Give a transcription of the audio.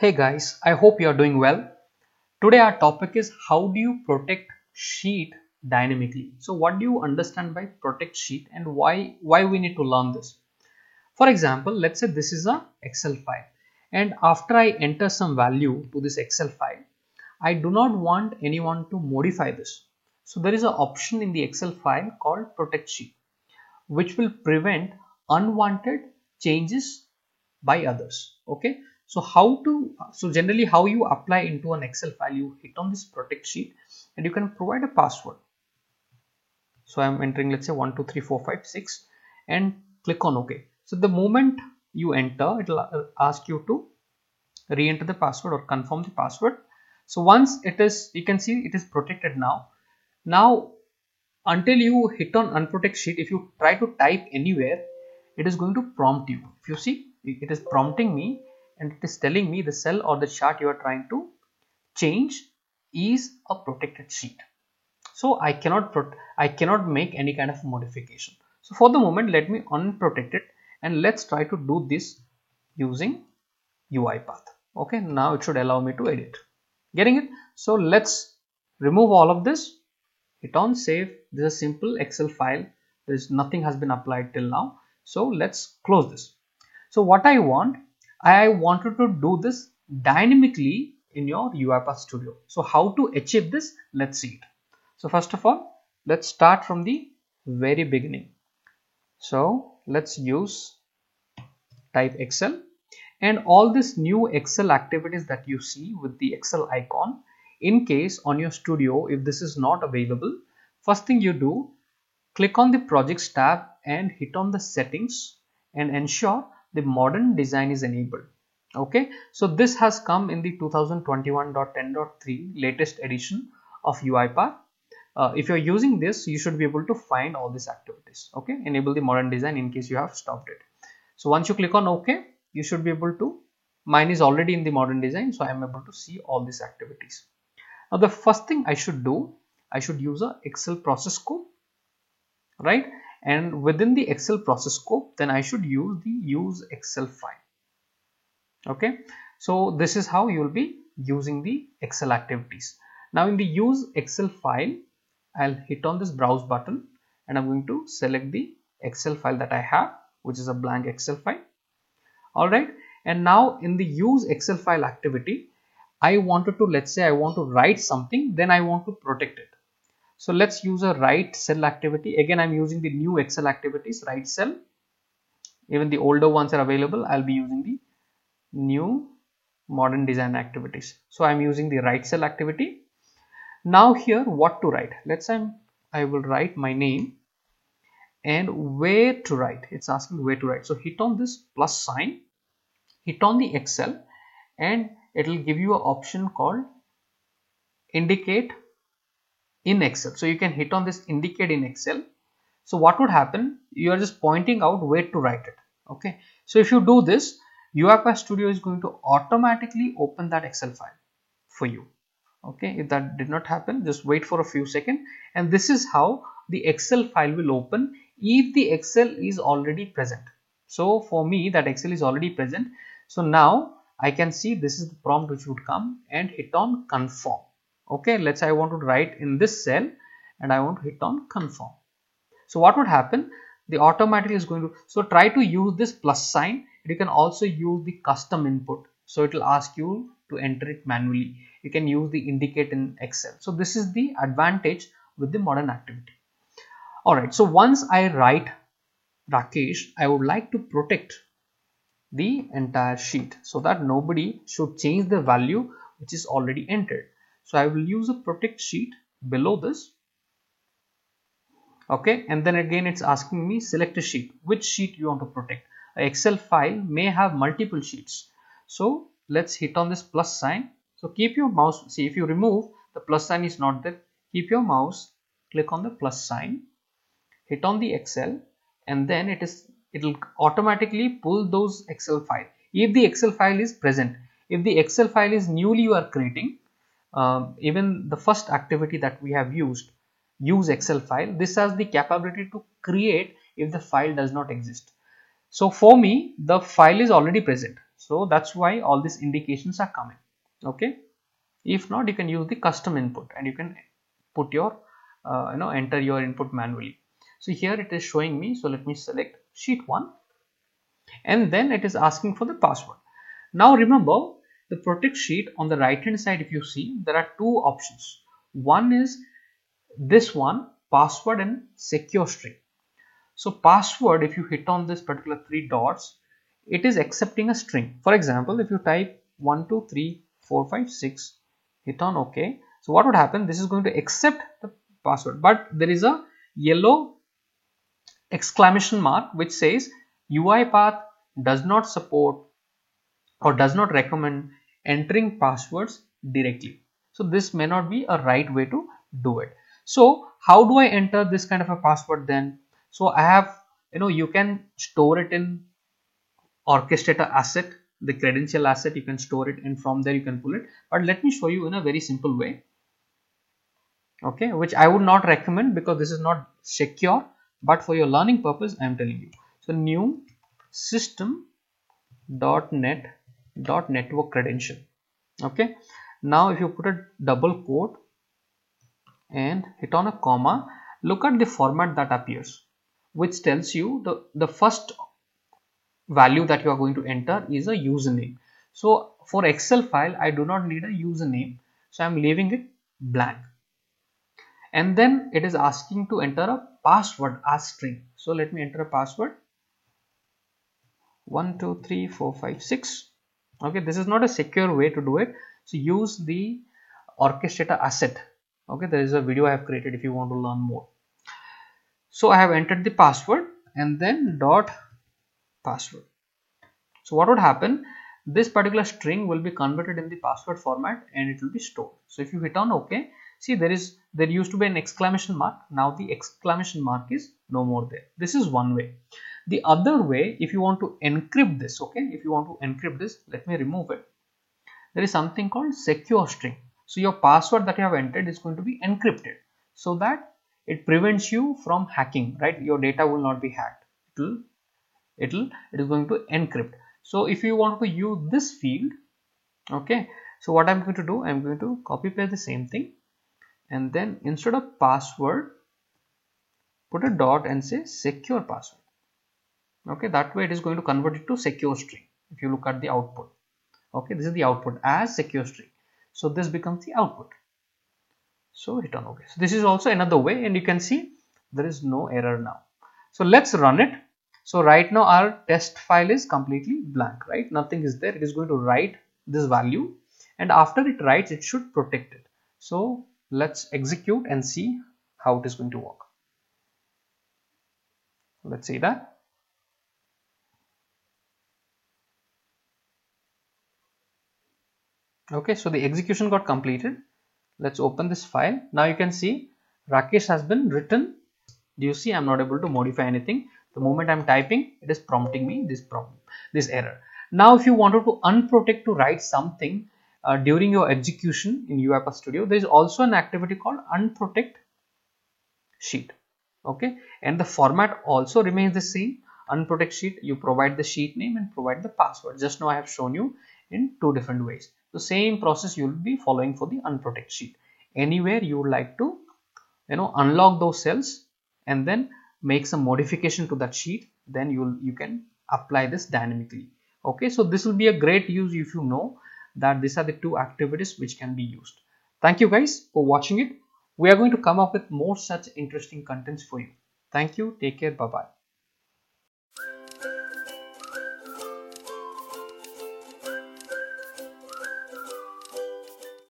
Hey guys, I hope you are doing well. Today our topic is how do you protect sheet dynamically. So what do you understand by protect sheet and why why we need to learn this. For example, let's say this is a Excel file and after I enter some value to this Excel file, I do not want anyone to modify this. So there is an option in the Excel file called protect sheet which will prevent unwanted changes by others. Okay so how to so generally how you apply into an excel file you hit on this protect sheet and you can provide a password. So i'm entering let's say 1 2 3 4 5 6 and click on ok. So the moment you enter it will uh, ask you to re-enter the password or confirm the password. So once it is you can see it is protected now. Now until you hit on unprotect sheet if you try to type anywhere it is going to prompt you. If you see it is prompting me and it is telling me the cell or the chart you are trying to change is a protected sheet. So I cannot I cannot make any kind of modification. So for the moment let me unprotect it and let's try to do this using UiPath. Okay, now it should allow me to edit. Getting it? So let's remove all of this. Hit on save. This is a simple Excel file. There is nothing has been applied till now. So let's close this. So what I want I wanted to do this dynamically in your UiPath Studio. So how to achieve this? Let's see it. So first of all, let's start from the very beginning. So let's use type Excel and all these new Excel activities that you see with the Excel icon in case on your studio if this is not available first thing you do click on the projects tab and hit on the settings and ensure the modern design is enabled. Okay? So this has come in the 2021.10.3 latest edition of UiPath uh, if you're using this you should be able to find all these activities. Okay? Enable the modern design in case you have stopped it. So once you click on ok you should be able to mine is already in the modern design so i am able to see all these activities. Now the first thing i should do i should use a excel process scope right and within the excel process scope then i should use the use excel file. Okay? So this is how you will be using the excel activities. Now in the use excel file i'll hit on this browse button and i'm going to select the excel file that i have which is a blank excel file. All right and now in the use excel file activity i wanted to let's say i want to write something then i want to protect it so let's use a write cell activity. Again, I'm using the new Excel activities, write cell. Even the older ones are available. I'll be using the new modern design activities. So I'm using the write cell activity. Now here, what to write? Let's say I will write my name and where to write. It's asking where to write. So hit on this plus sign, hit on the Excel and it will give you an option called indicate in Excel. So you can hit on this indicate in Excel. So what would happen? You are just pointing out where to write it. Okay. So if you do this, UiPath Studio is going to automatically open that Excel file for you. Okay. If that did not happen, just wait for a few seconds. And this is how the Excel file will open if the Excel is already present. So for me, that Excel is already present. So now I can see this is the prompt which would come and hit on confirm okay let's say I want to write in this cell and I want to hit on confirm. So what would happen? The automatically is going to so try to use this plus sign. You can also use the custom input. So it will ask you to enter it manually. You can use the indicate in excel. So this is the advantage with the modern activity. All right so once i write rakesh i would like to protect the entire sheet so that nobody should change the value which is already entered so I will use a protect sheet below this. Okay, and then again it's asking me select a sheet. Which sheet you want to protect? A Excel file may have multiple sheets. So let's hit on this plus sign. So keep your mouse, see if you remove the plus sign is not there. Keep your mouse, click on the plus sign, hit on the Excel and then it is it will automatically pull those Excel file. If the Excel file is present, if the Excel file is newly you are creating, um, even the first activity that we have used use excel file this has the capability to create if the file does not exist. So for me the file is already present. So that's why all these indications are coming. Okay? If not you can use the custom input and you can put your uh, you know enter your input manually. So here it is showing me. So let me select sheet 1 and then it is asking for the password. Now remember the protect sheet on the right hand side if you see there are two options. One is this one password and secure string. So password if you hit on this particular three dots it is accepting a string. For example if you type 1 2 3 4 5 6 hit on ok. So what would happen? This is going to accept the password. But there is a yellow exclamation mark which says UiPath does not support or does not recommend entering passwords directly. So this may not be a right way to do it. So how do I enter this kind of a password then? So I have, you know, you can store it in orchestrator asset, the credential asset, you can store it and from there you can pull it. But let me show you in a very simple way. Okay, which I would not recommend because this is not secure, but for your learning purpose, I am telling you. So new system dot net dot network credential. Okay. Now if you put a double quote and hit on a comma look at the format that appears which tells you the the first value that you are going to enter is a username. So for excel file i do not need a username. So i'm leaving it blank. And then it is asking to enter a password as string. So let me enter a password. 1 2 3 4 5 6 okay this is not a secure way to do it. So use the orchestrator asset. Okay there is a video i have created if you want to learn more. So i have entered the password and then dot password. So what would happen? This particular string will be converted in the password format and it will be stored. So if you hit on ok see there is there used to be an exclamation mark. Now the exclamation mark is no more there. This is one way the other way, if you want to encrypt this, okay, if you want to encrypt this, let me remove it. There is something called secure string. So your password that you have entered is going to be encrypted so that it prevents you from hacking, right? Your data will not be hacked. It'll, it'll, it is going to encrypt. So if you want to use this field, okay, so what I'm going to do, I'm going to copy paste the same thing and then instead of password, put a dot and say secure password okay that way it is going to convert it to secure string if you look at the output. Okay this is the output as secure string. So this becomes the output. So return okay. So this is also another way and you can see there is no error now. So let's run it. So right now our test file is completely blank right? Nothing is there. It is going to write this value and after it writes it should protect it. So let's execute and see how it is going to work. Let's see that okay so the execution got completed. Let's open this file. Now you can see Rakesh has been written. Do you see? I'm not able to modify anything. The moment I'm typing it is prompting me this problem this error. Now if you wanted to unprotect to write something uh, during your execution in UiPath Studio there is also an activity called unprotect sheet. Okay and the format also remains the same. Unprotect sheet you provide the sheet name and provide the password. Just now I have shown you in two different ways the same process you will be following for the unprotected sheet. Anywhere you would like to you know unlock those cells and then make some modification to that sheet then you you can apply this dynamically. Okay so this will be a great use if you know that these are the two activities which can be used. Thank you guys for watching it. We are going to come up with more such interesting contents for you. Thank you. Take care. Bye bye